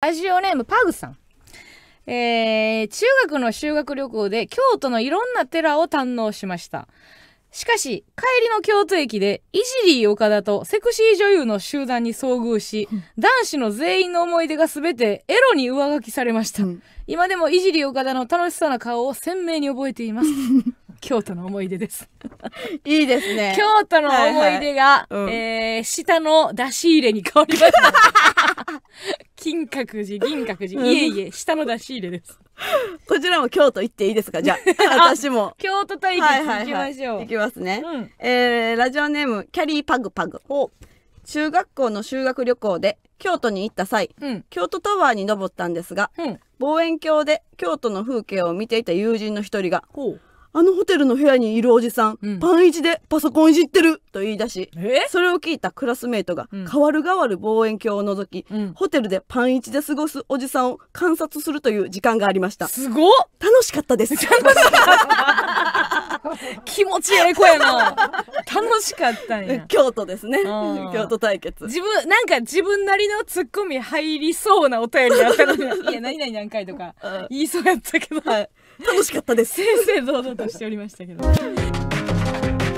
ラジオネームパグさん。えー、中学の修学旅行で京都のいろんな寺を堪能しました。しかし、帰りの京都駅で、イジリー岡田とセクシー女優の集団に遭遇し、男子の全員の思い出が全てエロに上書きされました。うん今でもイジリー岡田の楽しそうな顔を鮮明に覚えています。京都の思い出です。いいですね。京都の思い出が、はいはいうんえー、下の出し入れに変わりました。金閣寺、銀閣寺、うんいえいえ、下の出し入れです。こちらも京都行っていいですか？じゃあ、私も。京都対決行きましょう。行きますね。うん。えー、ラジオネーム、キャリーパグパグ。中学校の修学旅行で京都に行った際、うん。京都タワーに登ったんですが、うん。望遠鏡で京都の風景を見ていた友人の一人が。あのホテルの部屋にいるおじさん、うんパンイチでパソコンいじってると言い出し、え？それを聞いたクラスメートが、うん代わる代わる望遠鏡を覗き、うん。ホテルでパンイチで過ごすおじさんを観察するという時間がありました。すごっ楽しかったです。気持ちええ子やな。楽しかったんや。京都ですね。京都対決。自分、なんか自分なりのツッコミ入りそうなお便りやったのに、いや、何々何回とかうん言いそうやったけど、はい。楽しかったです。正々堂々としておりましたけど。